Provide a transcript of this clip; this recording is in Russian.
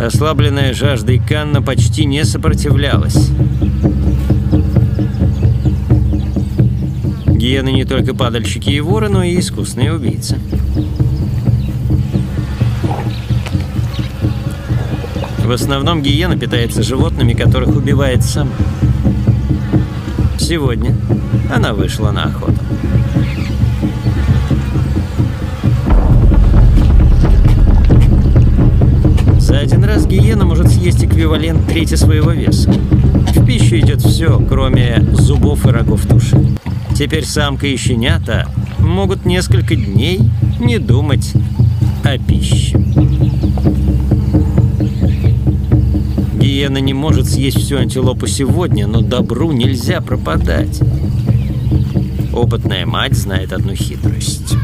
Ослабленная жаждой Канна почти не сопротивлялась. Гиены не только падальщики и воры, но и искусные убийцы. В основном гиена питается животными, которых убивает сама. Сегодня она вышла на охоту. Гиена может съесть эквивалент трети своего веса. В пищу идет все, кроме зубов и рогов туши. Теперь самка и щенята могут несколько дней не думать о пище. Гиена не может съесть всю антилопу сегодня, но добру нельзя пропадать. Опытная мать знает одну хитрость.